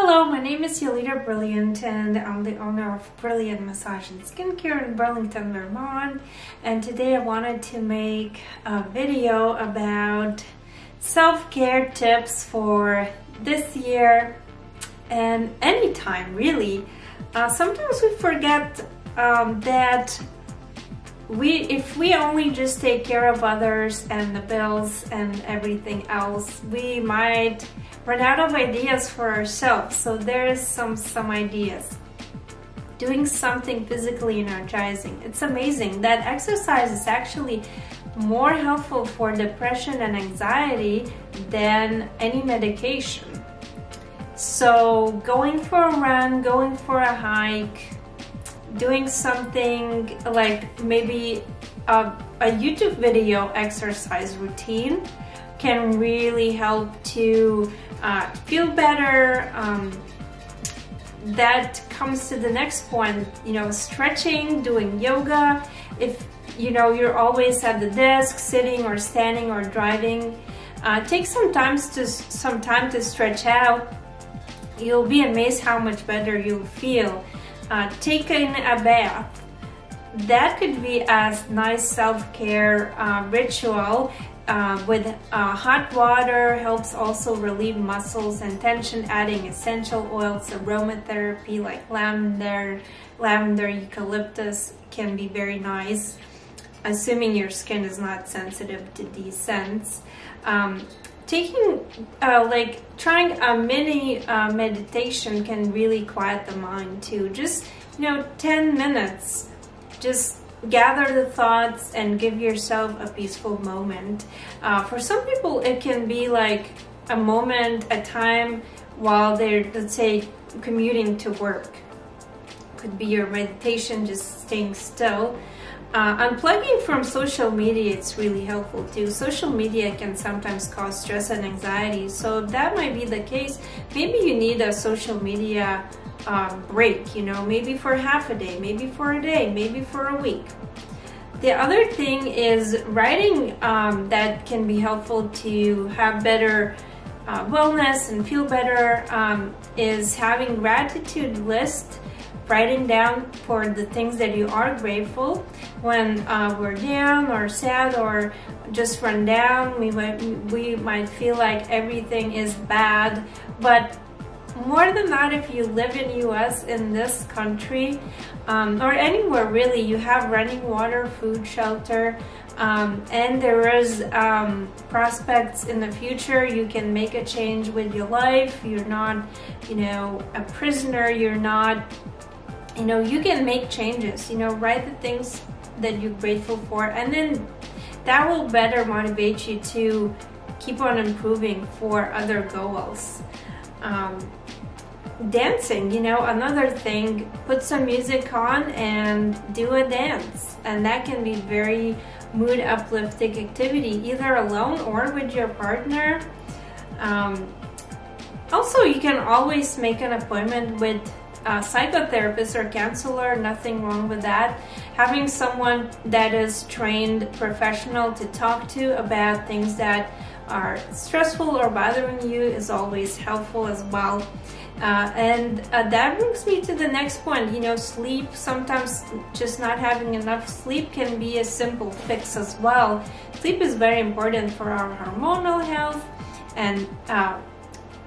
Hello, my name is Jolita Brilliant and I'm the owner of Brilliant Massage and Skincare in Burlington, Vermont. And today I wanted to make a video about self-care tips for this year and anytime really. Uh, sometimes we forget um, that we if we only just take care of others and the bills and everything else we might run out of ideas for ourselves. So there's some some ideas. Doing something physically energizing. It's amazing that exercise is actually more helpful for depression and anxiety than any medication. So going for a run going for a hike doing something like maybe a, a YouTube video exercise routine can really help to uh, feel better. Um, that comes to the next point, you know, stretching, doing yoga. If you know you're always at the desk, sitting or standing or driving, uh, take some time to some time to stretch out. You'll be amazed how much better you'll feel uh, taking a bath. That could be a nice self-care uh, ritual uh, with uh, hot water helps also relieve muscles and tension adding essential oils aromatherapy like lavender lavender eucalyptus can be very nice assuming your skin is not sensitive to these scents um, taking uh, like trying a mini uh, meditation can really quiet the mind too. Just you know 10 minutes. Just gather the thoughts and give yourself a peaceful moment. Uh, for some people it can be like a moment a time while they're let's say commuting to work. Could be your meditation just staying still uh, unplugging from social media it's really helpful too. Social media can sometimes cause stress and anxiety, so if that might be the case, maybe you need a social media um, break, you know, maybe for half a day, maybe for a day, maybe for a week. The other thing is writing um, that can be helpful to have better uh, wellness and feel better um, is having gratitude list writing down for the things that you are grateful. When uh, we're down or sad or just run down we might we might feel like everything is bad. But more than that if you live in US in this country um, or anywhere really you have running water food shelter um, and there is um, prospects in the future you can make a change with your life. You're not you know a prisoner. You're not you know you can make changes you know write the things that you're grateful for and then that will better motivate you to keep on improving for other goals. Um, dancing you know another thing put some music on and do a dance and that can be very mood uplifting activity either alone or with your partner. Um, also you can always make an appointment with a psychotherapist or counselor, nothing wrong with that. Having someone that is trained professional to talk to about things that are stressful or bothering you is always helpful as well. Uh, and uh, that brings me to the next point. You know, sleep, sometimes just not having enough sleep can be a simple fix as well. Sleep is very important for our hormonal health and uh,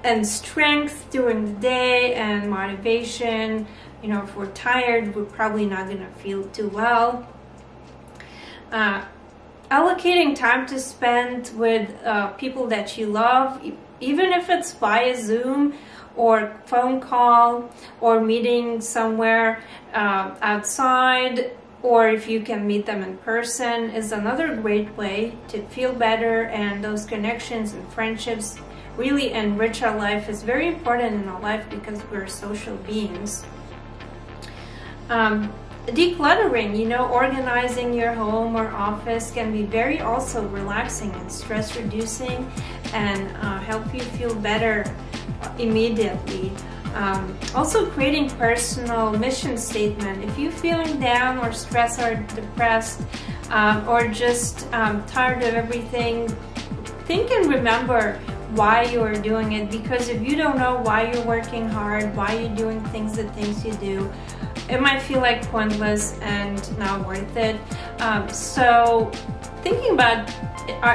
and strength during the day and motivation. You know, if we're tired, we're probably not going to feel too well. Uh, allocating time to spend with uh, people that you love, even if it's via Zoom or phone call or meeting somewhere uh, outside or if you can meet them in person is another great way to feel better and those connections and friendships really enrich our life is very important in our life because we're social beings. Um, decluttering, you know, organizing your home or office can be very also relaxing and stress reducing and uh, help you feel better immediately. Um, also creating personal mission statement. If you're feeling down or stressed or depressed um, or just um, tired of everything, think and remember why you are doing it because if you don't know why you're working hard, why you're doing things the things you do, it might feel like pointless and not worth it. Um, so thinking about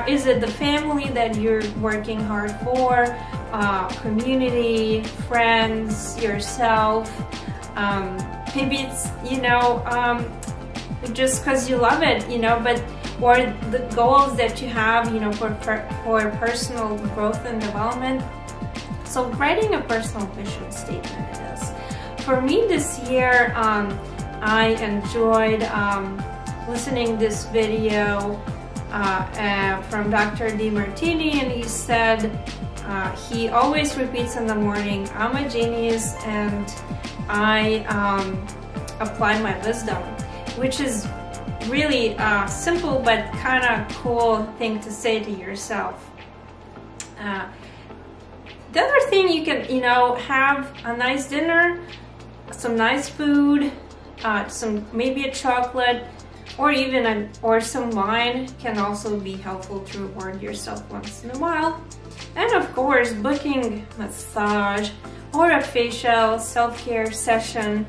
is it the family that you're working hard for, uh, community, friends, yourself, um, maybe it's, you know, um, just because you love it, you know, but or the goals that you have, you know, for, for personal growth and development. So writing a personal vision statement is. For me this year, um, I enjoyed um, listening this video uh, uh, from Dr. Demartini and he said uh, he always repeats in the morning, I'm a genius and I um, apply my wisdom, which is really uh, simple but kind of cool thing to say to yourself. Uh, the other thing you can, you know, have a nice dinner, some nice food, uh, some maybe a chocolate, or even an, or some wine can also be helpful to reward yourself once in a while. And of course, booking massage or a facial self-care session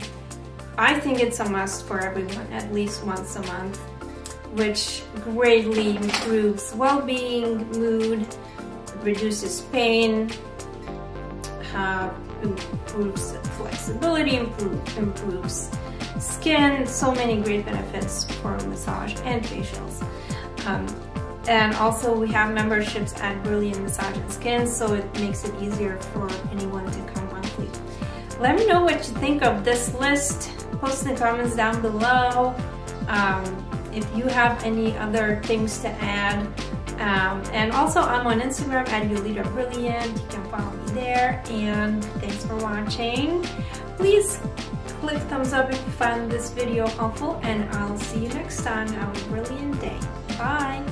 I think it's a must for everyone at least once a month, which greatly improves well-being, mood, reduces pain, uh, improves flexibility, improve, improves skin, so many great benefits for massage and facials. Um, and also we have memberships at Brilliant Massage and Skin, so it makes it easier for anyone to come. Let me know what you think of this list post in the comments down below um, if you have any other things to add. Um, and also I'm on Instagram at Jolita Brilliant. You can follow me there. And thanks for watching. Please click thumbs up if you found this video helpful and I'll see you next time. Have a brilliant day. Bye.